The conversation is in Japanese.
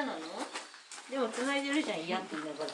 嫌なの？でも繋いでるじゃん嫌って言いながら。